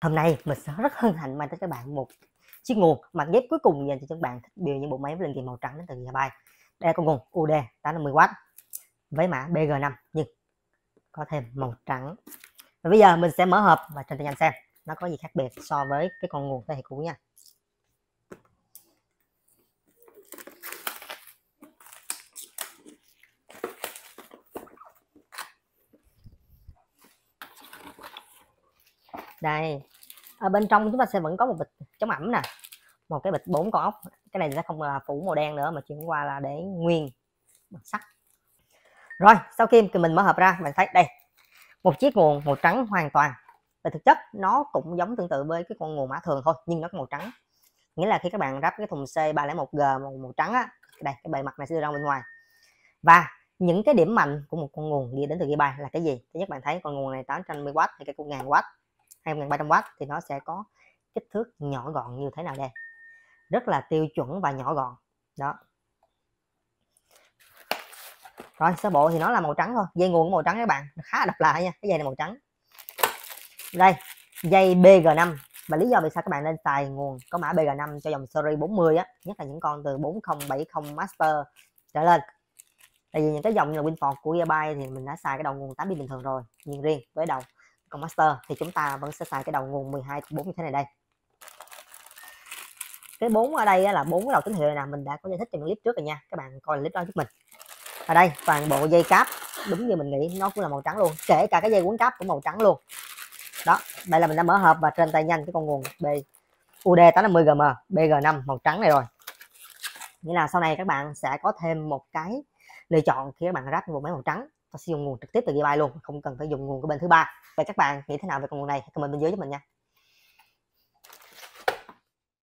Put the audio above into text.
hôm nay mình sẽ rất hân hạnh mang tới các bạn một chiếc nguồn mặt ghép cuối cùng dành cho các bạn thích điều những bộ máy với linh kiện màu trắng đến từ Gigabyte đây là con nguồn UD 850W với mã BG5 nhưng có thêm màu trắng. Và bây giờ mình sẽ mở hộp và trên tay anh xem nó có gì khác biệt so với cái con nguồn thế hệ cũ nha. Đây. Ở bên trong chúng ta sẽ vẫn có một bịch chống ẩm nè. Một cái bịch bốn con ốc. Cái này sẽ không là phủ màu đen nữa mà chuyển qua là để nguyên bằng sắt. Rồi sau khi mình mở hộp ra bạn thấy đây một chiếc nguồn màu trắng hoàn toàn. Và thực chất nó cũng giống tương tự với cái con nguồn mã thường thôi nhưng nó có màu trắng. Nghĩa là khi các bạn ráp cái thùng C301G màu, màu trắng á đây cái bề mặt này sẽ đưa ra bên ngoài. Và những cái điểm mạnh của một con nguồn đi đến từ Gigabyte là cái gì? Thứ nhất bạn thấy con nguồn này 810W hay cái con ngàn W 2300W thì nó sẽ có kích thước nhỏ gọn như thế nào đây? Rất là tiêu chuẩn và nhỏ gọn. Đó. Rồi, sơ bộ thì nó là màu trắng thôi. Dây nguồn màu trắng các bạn khá là độc lạ nha, cái dây này màu trắng. Đây, dây BG5 và lý do vì sao các bạn nên xài nguồn có mã BG5 cho dòng series 40 á, nhất là những con từ 4070 Master trở lên. Tại vì những cái dòng như là Winford của Gigabyte thì mình đã xài cái đầu nguồn 8 pin bình thường rồi, nhưng riêng với đầu con master thì chúng ta vẫn sẽ xài cái đầu nguồn 12 4 như thế này đây. Cái bốn ở đây là bốn cái đầu tín hiệu này nè, mình đã có giải thích trong clip trước rồi nha. Các bạn coi clip đó giúp mình. Ở đây, toàn bộ dây cáp, đúng như mình nghĩ, nó cũng là màu trắng luôn. Kể cả cái dây quấn cáp cũng màu trắng luôn. Đó, đây là mình đã mở hộp và trên tay nhanh cái con nguồn B UD 850GM BG5 màu trắng này rồi. Nghĩa là sau này các bạn sẽ có thêm một cái lựa chọn khi các bạn ráp một máy màu trắng ta sử dụng nguồn trực tiếp từ Gigabyte luôn, không cần phải dùng nguồn của bên thứ ba. Vậy các bạn nghĩ thế nào về con nguồn này? Comment bên dưới giúp mình nha.